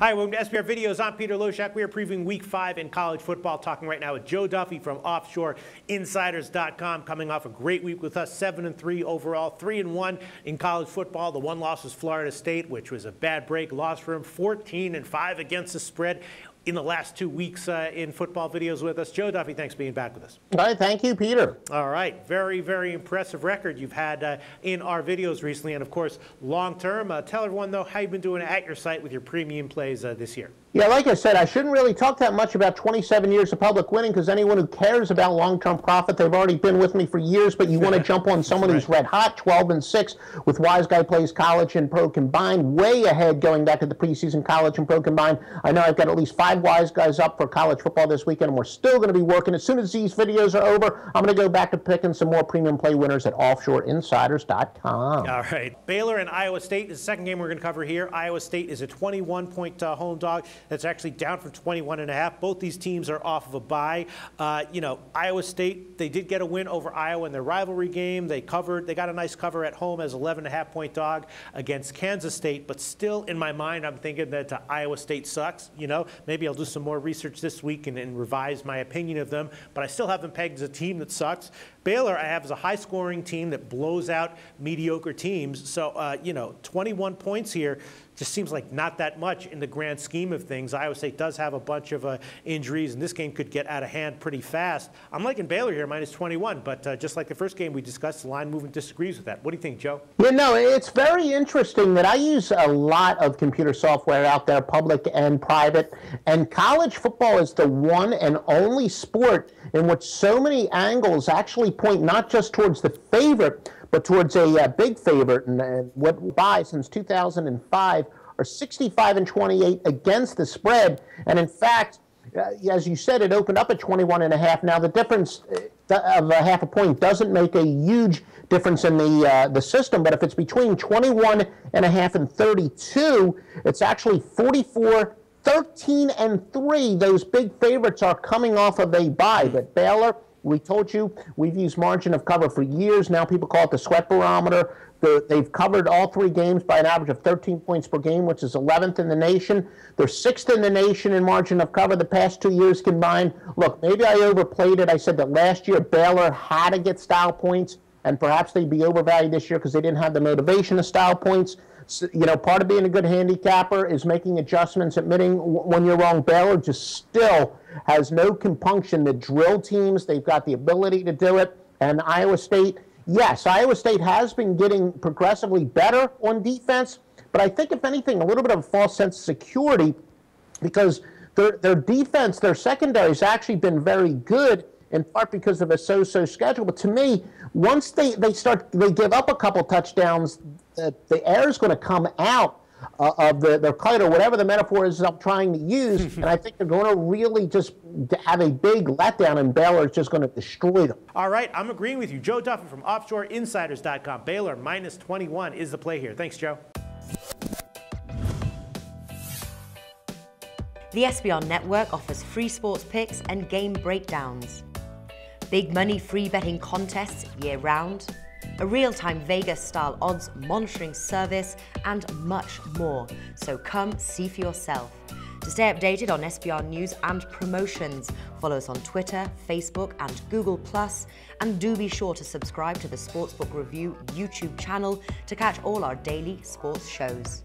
Hi, welcome to SBR Videos. I'm Peter Loshak. We are previewing week five in college football, talking right now with Joe Duffy from OffshoreInsiders.com, coming off a great week with us, 7 and 3 overall, 3 and 1 in college football. The one loss was Florida State, which was a bad break loss for him, 14 and 5 against the spread in the last two weeks uh, in football videos with us. Joe Duffy, thanks for being back with us. All right, thank you, Peter. All right, very, very impressive record you've had uh, in our videos recently, and of course, long term. Uh, tell everyone, though, how you've been doing at your site with your premium plays uh, this year. Yeah, like I said, I shouldn't really talk that much about 27 years of public winning because anyone who cares about long-term profit, they've already been with me for years. But you want to jump on someone who's red hot, 12 and six, with Wise Guy plays college and pro combined, way ahead going back to the preseason college and pro combined. I know I've got at least five Wise Guys up for college football this weekend, and we're still going to be working. As soon as these videos are over, I'm going to go back to picking some more premium play winners at OffshoreInsiders.com. All right, Baylor and Iowa State is the second game we're going to cover here. Iowa State is a 21-point uh, home dog. That's actually down from 21 and a half. Both these teams are off of a bye. Uh, you know, Iowa State, they did get a win over Iowa in their rivalry game. They covered, they got a nice cover at home as 11 and a half point dog against Kansas State. But still, in my mind, I'm thinking that uh, Iowa State sucks. You know, maybe I'll do some more research this week and, and revise my opinion of them. But I still have them pegged as a team that sucks. Baylor, I have as a high-scoring team that blows out mediocre teams. So, uh, you know, 21 points here just seems like not that much in the grand scheme of things. Iowa State does have a bunch of uh, injuries, and this game could get out of hand pretty fast. I'm liking Baylor here, minus 21, but uh, just like the first game we discussed, the line movement disagrees with that. What do you think, Joe? Yeah, no, it's very interesting that I use a lot of computer software out there, public and private, and college football is the one and only sport in which so many angles actually point not just towards the favorite, but towards a uh, big favorite. And uh, what by since 2005 are 65 and 28 against the spread. And in fact, uh, as you said, it opened up at 21 and a half. Now the difference uh, of a half a point doesn't make a huge difference in the uh, the system, but if it's between 21 and a half and 32, it's actually 44 13 and 3, those big favorites are coming off of a bye. But Baylor, we told you, we've used margin of cover for years. Now people call it the sweat barometer. they've covered all three games by an average of 13 points per game, which is 11th in the nation. They're sixth in the nation in margin of cover the past two years combined. Look, maybe I overplayed it. I said that last year Baylor had to get style points, and perhaps they'd be overvalued this year because they didn't have the motivation of style points you know, part of being a good handicapper is making adjustments, admitting when you're wrong. Baylor just still has no compunction. The drill teams, they've got the ability to do it. And Iowa State, yes, Iowa State has been getting progressively better on defense, but I think, if anything, a little bit of a false sense of security because their, their defense, their secondary has actually been very good in part because of a so-so schedule. But to me, once they, they start, they give up a couple touchdowns, the, the air is going to come out uh, of the, their kite or whatever the metaphor is I'm trying to use. and I think they're going to really just have a big letdown, and Baylor is just going to destroy them. All right, I'm agreeing with you. Joe Duffy from OffshoreInsiders.com. Baylor minus 21 is the play here. Thanks, Joe. The SBR network offers free sports picks and game breakdowns, big money free betting contests year round a real-time Vegas-style odds monitoring service, and much more. So come see for yourself. To stay updated on SBR news and promotions, follow us on Twitter, Facebook, and Google+, and do be sure to subscribe to the Sportsbook Review YouTube channel to catch all our daily sports shows.